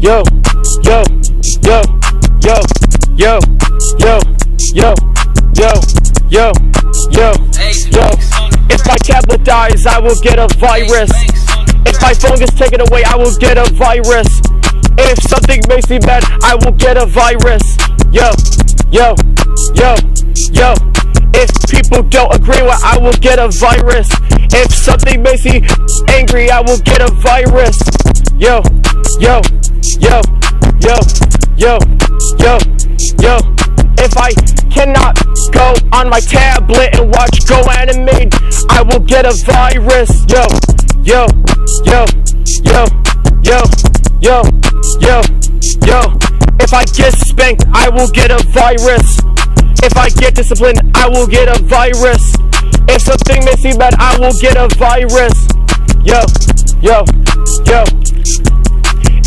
yo, yo, yo, yo, yo, yo, yo, yo, yo, yo, yo. If my tablet dies, I will get a virus. If my phone gets taken away, I will get a virus. If something makes me mad, I will get a virus. Yo, yo, yo, yo. If people don't agree with, I will get a virus. If something makes me angry, I will get a virus. Yo, yo, yo, yo, yo, yo, yo. If I cannot go on my tablet and watch GoAnimate, I will get a virus. Yo, yo, yo, yo, yo, yo, yo, yo. If I get spanked, I will get a virus. If I get disciplined, I will get a virus. If something makes me mad, I will get a virus. Yo, yo, yo.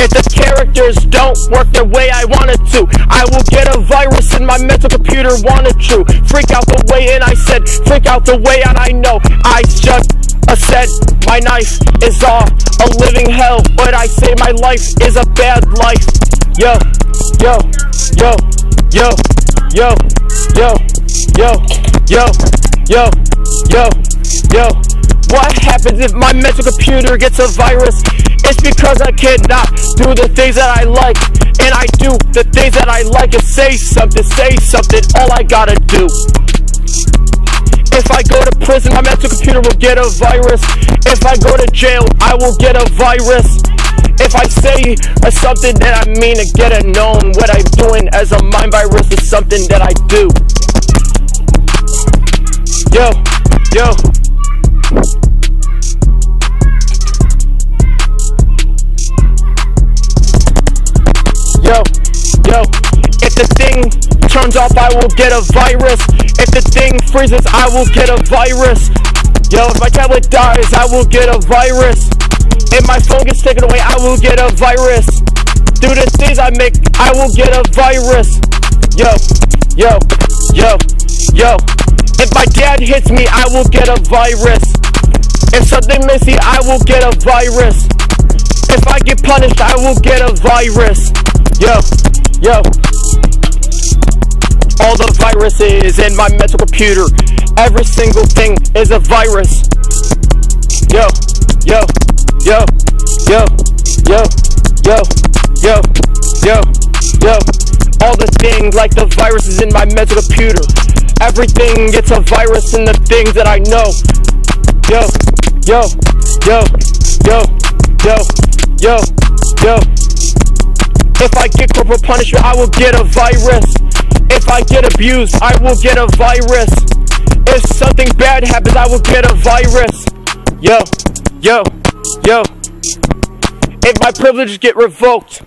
If the characters don't work the way I wanted to, I will get a virus in my mental computer wanted to. Freak out the way and I said, freak out the way and I know. I just I said my knife is all a living hell, but I say my life is a bad life. Yo, yo, yo, yo, yo, yo, yo, yo, yo, yo, yo. What happens if my mental computer gets a virus? It's because I cannot do the things that I like. And I do the things that I like and say something, say something, all I gotta do. If I go to prison, my mental computer will get a virus. If I go to jail, I will get a virus. If I say something that I mean to get it known, what I'm doing as a mind virus is something that I do. Yo, yo. Turns off, I will get a virus. If the thing freezes, I will get a virus. Yo, if my tablet dies, I will get a virus. If my phone gets taken away, I will get a virus. Through the things I make, I will get a virus. Yo, yo, yo, yo. If my dad hits me, I will get a virus. If something missy, I will get a virus. If I get punished, I will get a virus. Yo, yo. All the viruses in my mental computer. Every single thing is a virus. Yo, yo, yo, yo, yo, yo, yo, yo, yo. All the things like the viruses in my mental computer. Everything gets a virus in the things that I know. Yo, yo, yo, yo, yo, yo, yo. If I get corporal punishment, I will get a virus. If I get abused, I will get a virus. If something bad happens, I will get a virus. Yo, yo, yo. If my privileges get revoked,